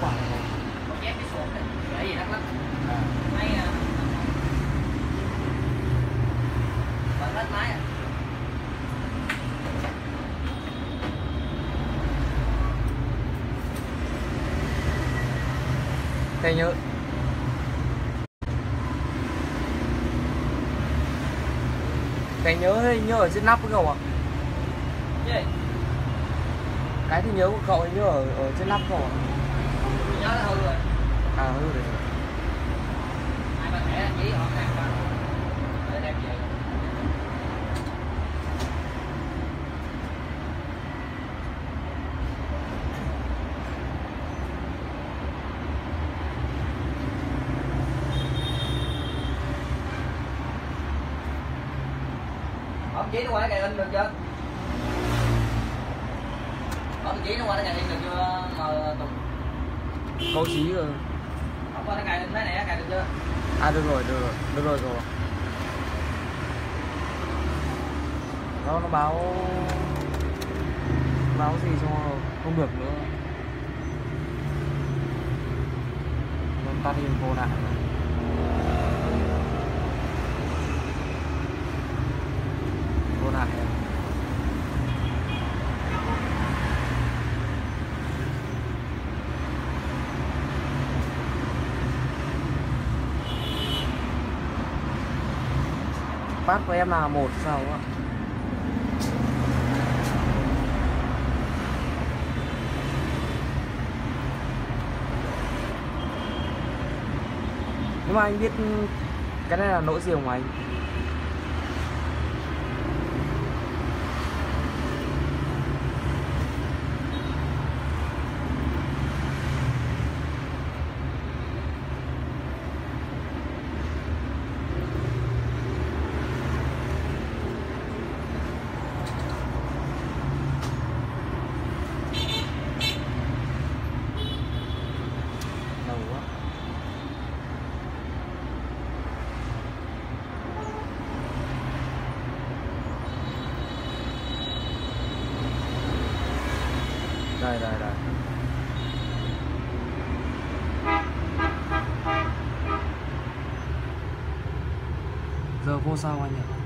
quả này có chép cái sổ này để gì đắt lắm à. máy à. Bạn lách máy à? Thầy nhớ. Thầy nhớ nhớ ở trên nắp với cậu à chứ cái thì nhớ của cậu ấy nhớ ở ở trên nắp cậu à nhớ là hư rồi à hư rồi hai ba thẻ đăng ký họ đang qua để đem về Ông chí nó qua cái in được chưa? Ông chí nó qua cái in được chưa? Mà Tùng cậu chí rồi. Ông qua cái cài in thế này cài được chưa? à được rồi được rồi được rồi rồi. Nó nó báo báo gì cho không được nữa. Nó tắt info lại vô lại bát của em là một sao ạ? Nhưng mà anh biết cái này là lỗi gì không anh? Đây đây đây. Giờ vô sao anh nhỉ